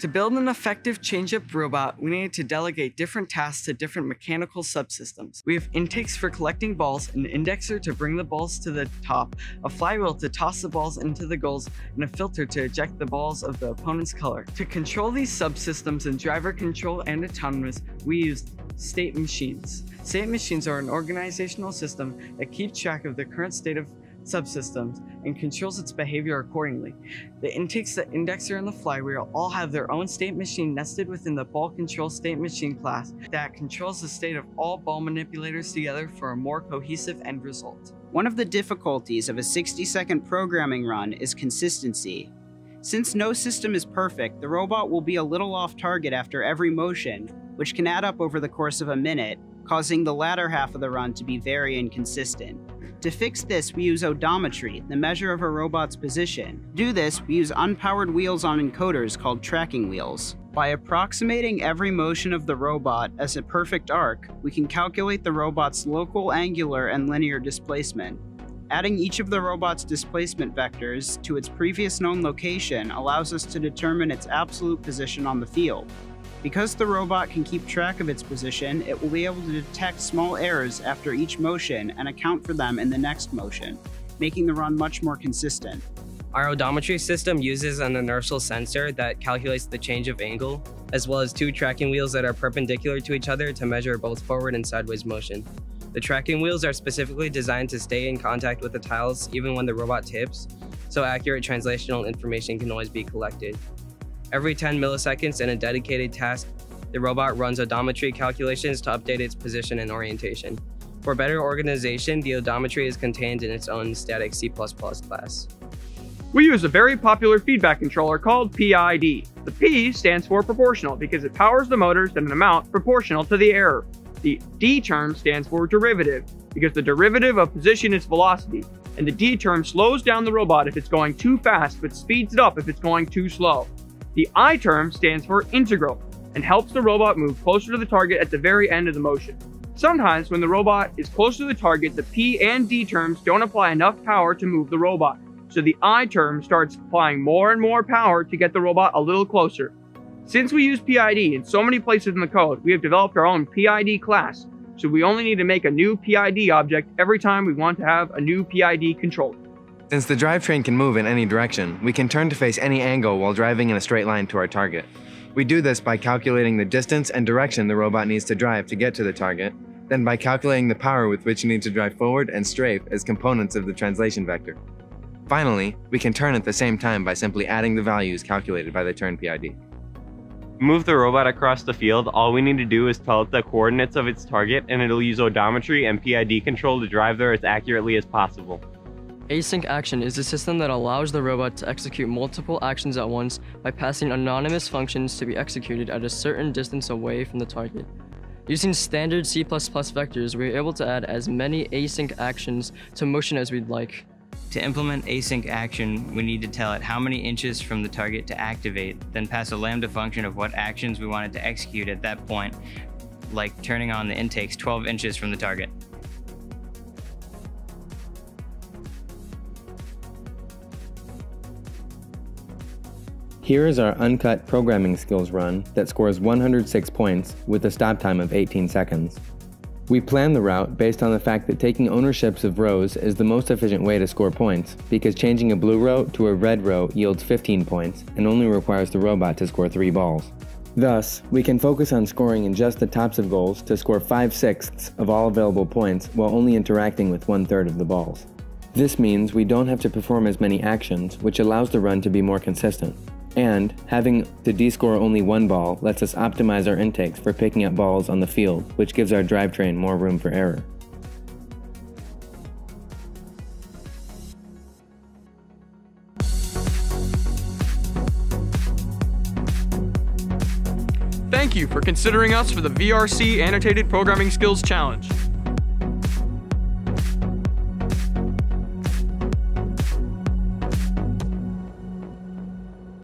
To build an effective change-up robot, we needed to delegate different tasks to different mechanical subsystems. We have intakes for collecting balls, an indexer to bring the balls to the top, a flywheel to toss the balls into the goals, and a filter to eject the balls of the opponent's color. To control these subsystems in driver control and autonomous, we used state machines. State machines are an organizational system that keeps track of the current state of subsystems and controls its behavior accordingly. The intakes, the indexer, and the flywheel all have their own state machine nested within the ball control state machine class that controls the state of all ball manipulators together for a more cohesive end result. One of the difficulties of a 60 second programming run is consistency. Since no system is perfect, the robot will be a little off target after every motion, which can add up over the course of a minute, causing the latter half of the run to be very inconsistent. To fix this, we use odometry, the measure of a robot's position. To do this, we use unpowered wheels on encoders called tracking wheels. By approximating every motion of the robot as a perfect arc, we can calculate the robot's local, angular, and linear displacement. Adding each of the robot's displacement vectors to its previous known location allows us to determine its absolute position on the field. Because the robot can keep track of its position, it will be able to detect small errors after each motion and account for them in the next motion, making the run much more consistent. Our odometry system uses an inertial sensor that calculates the change of angle, as well as two tracking wheels that are perpendicular to each other to measure both forward and sideways motion. The tracking wheels are specifically designed to stay in contact with the tiles even when the robot tips, so accurate translational information can always be collected. Every 10 milliseconds in a dedicated task, the robot runs odometry calculations to update its position and orientation. For better organization, the odometry is contained in its own static C++ class. We use a very popular feedback controller called PID. The P stands for proportional because it powers the motors at an amount proportional to the error. The D term stands for derivative because the derivative of position is velocity, and the D term slows down the robot if it's going too fast but speeds it up if it's going too slow. The I term stands for integral and helps the robot move closer to the target at the very end of the motion. Sometimes when the robot is close to the target, the P and D terms don't apply enough power to move the robot. So the I term starts applying more and more power to get the robot a little closer. Since we use PID in so many places in the code, we have developed our own PID class, so we only need to make a new PID object every time we want to have a new PID controller. Since the drivetrain can move in any direction, we can turn to face any angle while driving in a straight line to our target. We do this by calculating the distance and direction the robot needs to drive to get to the target, then by calculating the power with which you need to drive forward and strafe as components of the translation vector. Finally, we can turn at the same time by simply adding the values calculated by the turn PID. Move the robot across the field, all we need to do is tell it the coordinates of its target and it'll use odometry and PID control to drive there as accurately as possible. Async action is a system that allows the robot to execute multiple actions at once by passing anonymous functions to be executed at a certain distance away from the target. Using standard C++ vectors, we are able to add as many async actions to motion as we'd like. To implement async action, we need to tell it how many inches from the target to activate, then pass a lambda function of what actions we wanted to execute at that point, like turning on the intakes 12 inches from the target. Here is our uncut programming skills run that scores 106 points with a stop time of 18 seconds. We plan the route based on the fact that taking ownerships of rows is the most efficient way to score points, because changing a blue row to a red row yields 15 points and only requires the robot to score 3 balls. Thus, we can focus on scoring in just the tops of goals to score 5 sixths of all available points while only interacting with one third of the balls. This means we don't have to perform as many actions, which allows the run to be more consistent. And having to descore only one ball lets us optimize our intakes for picking up balls on the field, which gives our drivetrain more room for error. Thank you for considering us for the VRC Annotated Programming Skills Challenge.